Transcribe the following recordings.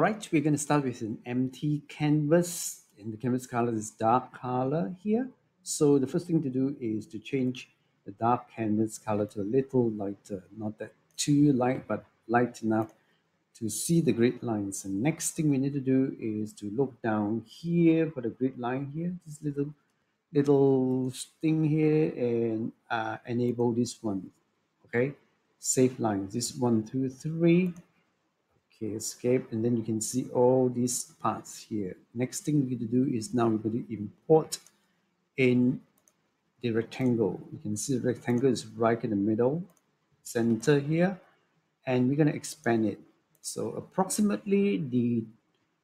right, we're going to start with an empty canvas. And the canvas color is dark color here. So the first thing to do is to change the dark canvas color to a little lighter, not that too light, but light enough to see the grid lines. And next thing we need to do is to look down here for the grid line here, this little little thing here and uh, enable this one, okay? Save lines, this one, two, three, okay, escape, and then you can see all these parts here. Next thing we're going to do is now we're going to import in the rectangle. You can see the rectangle is right in the middle, center here, and we're going to expand it. So approximately the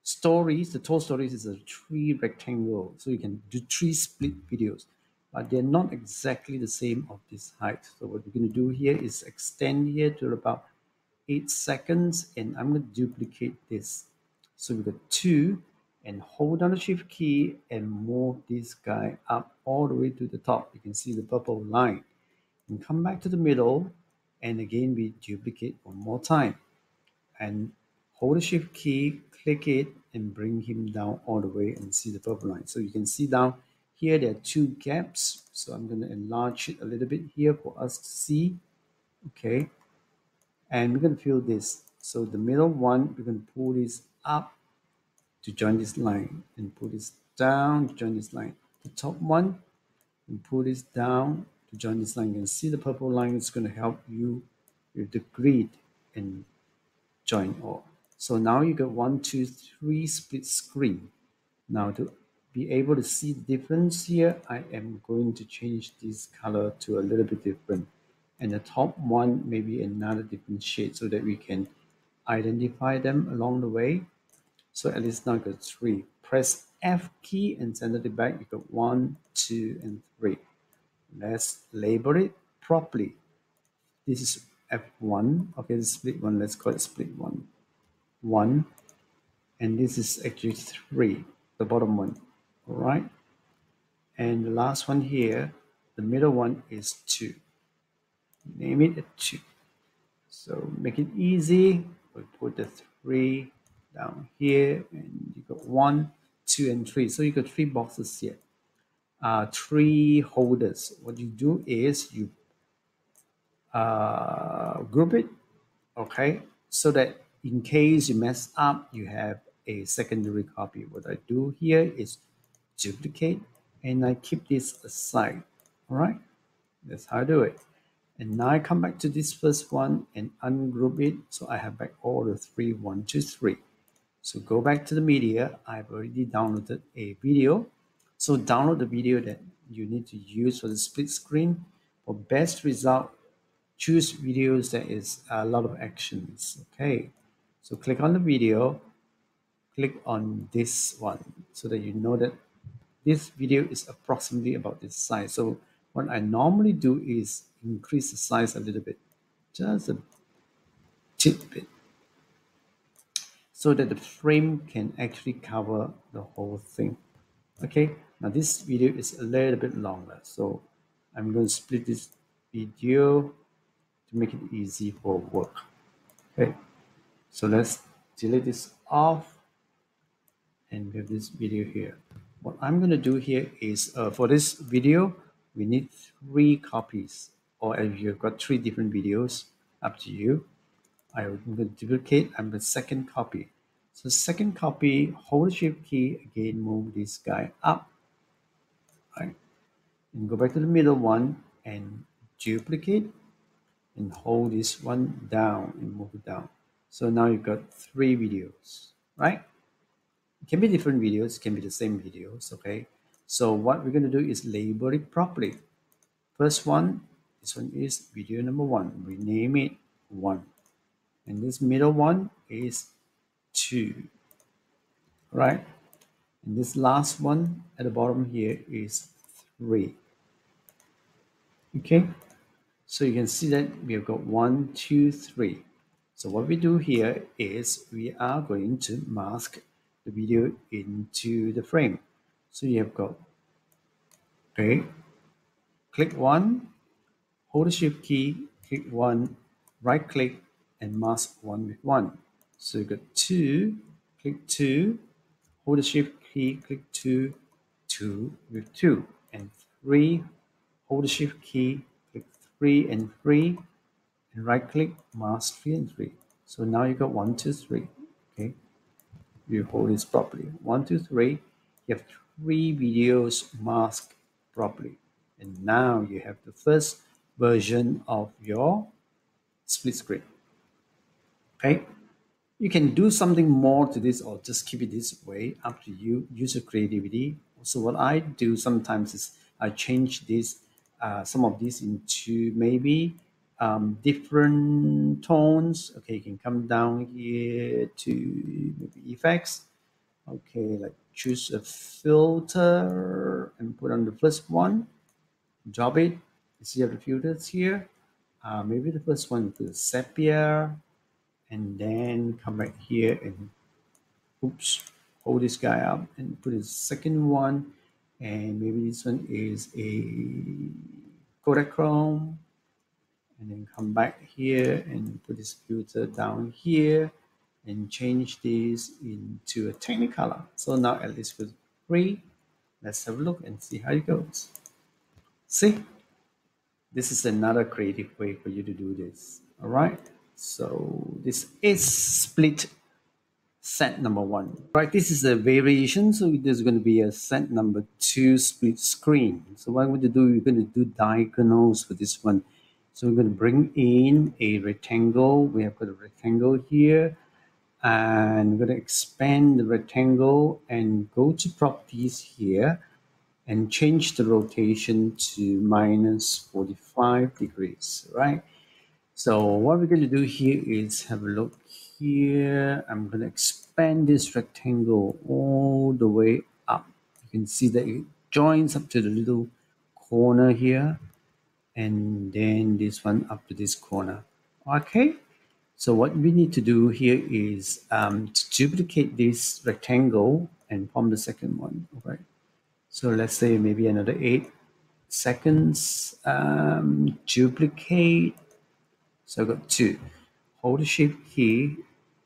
stories, the total stories is a three rectangle. So you can do three split videos, but they're not exactly the same of this height. So what we're going to do here is extend here to about eight seconds, and I'm going to duplicate this. So we've got two, and hold down the shift key and move this guy up all the way to the top. You can see the purple line. And come back to the middle, and again we duplicate one more time and hold the shift key, click it, and bring him down all the way and see the purple line. So you can see down here there are two gaps. So I'm going to enlarge it a little bit here for us to see. Okay. And we're going to fill this. So the middle one, we're going to pull this up to join this line and pull this down to join this line. The top one, and pull this down to join this line. You can see the purple line is going to help you with the grid and join all. So now you got one, two, three split screen. Now to be able to see the difference here, I am going to change this color to a little bit different. And the top one maybe another different shade so that we can identify them along the way. So at least now got three. Press F key and send it back. You got one, two, and three. Let's label it properly. This is F1. Okay, split one, let's call it split one. One. And this is actually three, the bottom one. All right. And the last one here, the middle one is two. Name it a two. So make it easy. We put the three down here, and you got one, two, and three. So you got three boxes here. Uh, three holders. What you do is you uh, group it, okay, so that in case you mess up, you have a secondary copy. What I do here is duplicate and I keep this aside, all right? That's how I do it. And now I come back to this first one and ungroup it. So I have back all the three, one, two, three. So go back to the media. I've already downloaded a video. So download the video that you need to use for the split screen. For best result, choose videos that is a lot of actions okay so click on the video click on this one so that you know that this video is approximately about this size so what I normally do is increase the size a little bit just a tidbit so that the frame can actually cover the whole thing okay now this video is a little bit longer so I'm going to split this video to make it easy for work. Okay, so let's delete this off and we have this video here. What I'm going to do here is uh, for this video, we need three copies or if you've got three different videos, up to you. I'm going to duplicate, I'm the second copy. So second copy, hold shift key, again move this guy up, right? And go back to the middle one and duplicate and hold this one down and move it down. So now you've got three videos, right? It can be different videos, it can be the same videos, okay? So what we're going to do is label it properly. First one, this one is video number one. Rename it one. And this middle one is two, right? And this last one at the bottom here is three. Okay, so you can see that we have got one, two, three. So what we do here is we are going to mask the video into the frame. So you have got, okay, click one, hold the shift key, click one, right click and mask one with one. So you got two, click 2, hold the shift key, click 2, 2 with 2, and 3, hold the shift key, click 3 and 3, and right click, mask 3 and 3. So now you got 1, 2, 3, okay? You hold this properly. 1, 2, 3, you have three videos masked properly. And now you have the first version of your split screen. Okay, you can do something more to this or just keep it this way, up to you, use your creativity. So what I do sometimes is I change this, uh, some of these into maybe um, different tones. Okay, you can come down here to maybe effects. Okay, like choose a filter and put on the first one, drop it. You see the filters here. Uh, maybe the first one is sepia, and then come back here and oops, hold this guy up and put a second one, and maybe this one is a Kodachrome, and then come back here and put this filter down here and change this into a Technicolor. So now at least with three, let's have a look and see how it goes. See, this is another creative way for you to do this. All right. So this is split set number one. Right, this is a variation. So there's going to be a set number two split screen. So what I'm going to do, we're going to do diagonals for this one. So we're going to bring in a rectangle. We have got a rectangle here and we're going to expand the rectangle and go to properties here and change the rotation to minus 45 degrees, right? So what we're going to do here is have a look here. I'm going to expand this rectangle all the way up. You can see that it joins up to the little corner here and then this one up to this corner. Okay. So what we need to do here is um, to duplicate this rectangle and form the second one, okay? So let's say maybe another eight seconds, um, duplicate. So I've got two. Hold the shift key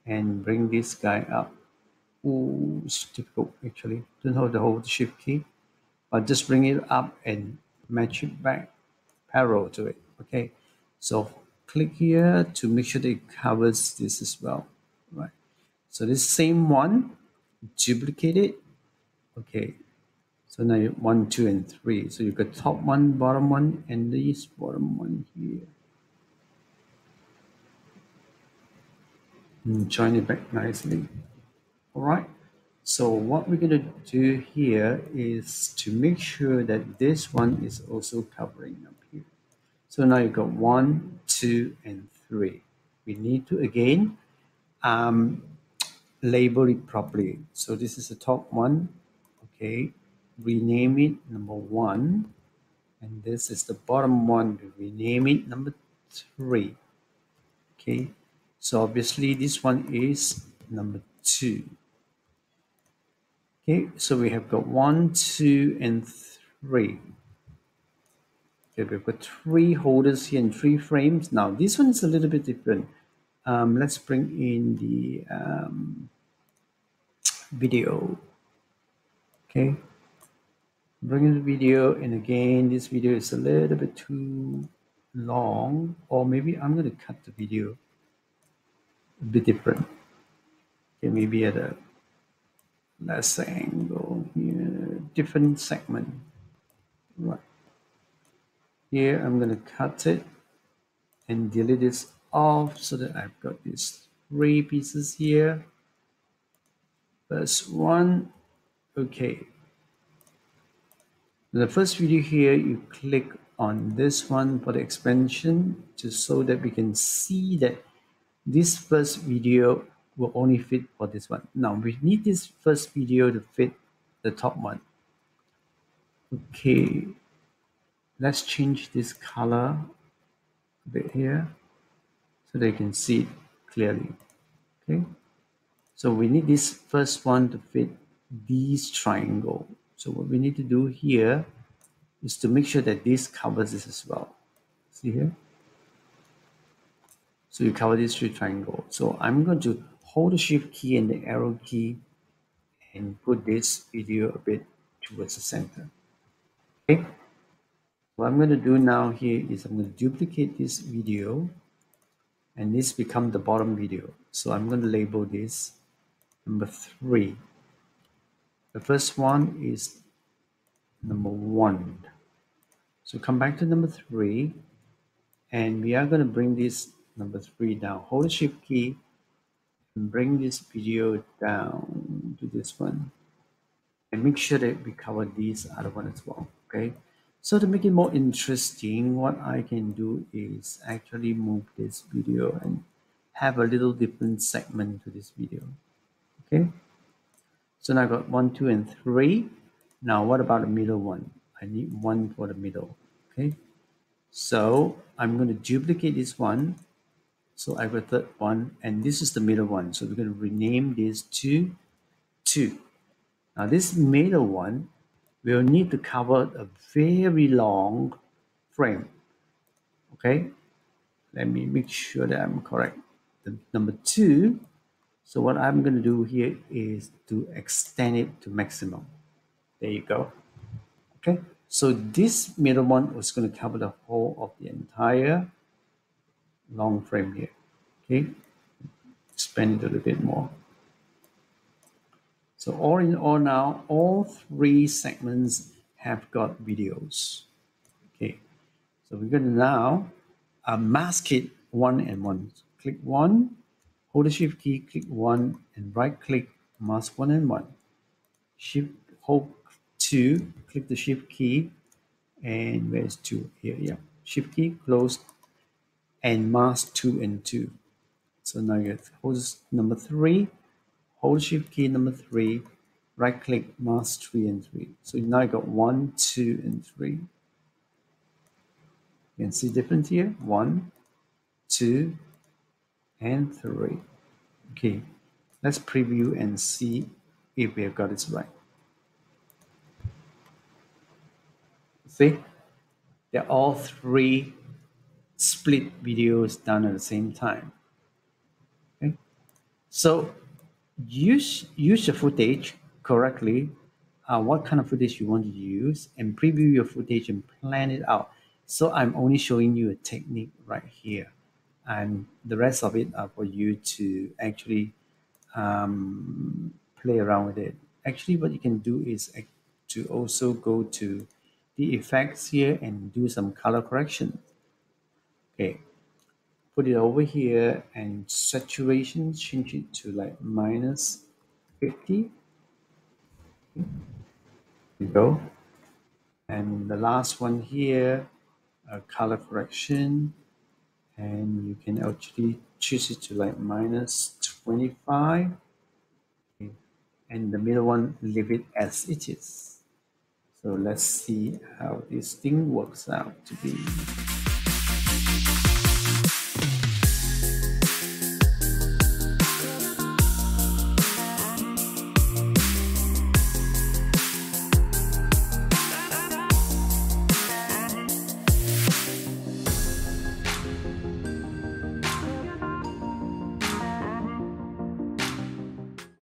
and bring this guy up. Ooh, it's difficult actually. Don't hold the hold the shift key, but just bring it up and match it back parallel to it, okay? So click here to make sure that it covers this as well, right? So this same one, duplicate it. Okay, so now you one, two, and three. So you've got top one, bottom one, and this bottom one here. And join it back nicely. All right. So what we're going to do here is to make sure that this one is also covering here. So now you've got one, two, and three. We need to again um, label it properly. So this is the top one. Okay, rename it number one. And this is the bottom one. We rename it number three. Okay, so obviously this one is number two. Okay, so we have got one, two, and three. Okay, we've got three holders here and three frames. Now this one is a little bit different. Um, let's bring in the um, video. Okay, bring in the video, and again, this video is a little bit too long, or maybe I'm going to cut the video a bit different. Okay, maybe at a less angle here, different segment. Right. Here I'm going to cut it and delete this off so that I've got these three pieces here. First one, okay. The first video here, you click on this one for the expansion just so that we can see that this first video will only fit for this one. Now we need this first video to fit the top one. Okay, let's change this color a bit here so they can see it clearly. Okay? So we need this first one to fit this triangle so what we need to do here is to make sure that this covers this as well. See here? So you cover this three triangle so I'm going to hold the shift key and the arrow key and put this video a bit towards the center. Okay. What I'm going to do now here is I'm going to duplicate this video and this become the bottom video. So I'm going to label this number three. The first one is number one. So come back to number three and we are going to bring this number three down. Hold the shift key and bring this video down to this one and make sure that we cover these other one as well. Okay. So to make it more interesting, what I can do is actually move this video and have a little different segment to this video. Okay. So now I've got one, two, and three. Now what about the middle one? I need one for the middle. Okay. So I'm going to duplicate this one. So I have a third one, and this is the middle one. So we're going to rename this to two. Now this middle one will need to cover a very long frame. Okay, let me make sure that I'm correct. The number two, so what I'm going to do here is to extend it to maximum. There you go. Okay, so this middle one was going to cover the whole of the entire long frame here. Okay, expand it a little bit more. So all in all now, all three segments have got videos. Okay, so we're going to now uh, mask it one and one. So click one, hold the shift key, click one, and right click, mask one and one. Shift, hold two, click the shift key, and where's two? Here, yeah. Shift key, close, and mask two and two. So now you hold number three, hold shift key number three, right click mask three and three. So now I got one, two, and three. You can see different here. One, two, and three. Okay, let's preview and see if we have got it right. See, they're all three split videos done at the same time. Okay, so use use the footage correctly uh, what kind of footage you want to use and preview your footage and plan it out. So i'm only showing you a technique right here. And the rest of it are for you to actually um, play around with it. Actually what you can do is to also go to the effects here and do some color correction. Okay put it over here and saturation change it to like minus 50 there you go. And the last one here a color correction. And you can actually choose it to like minus 25 okay. and the middle one leave it as it is. So let's see how this thing works out to be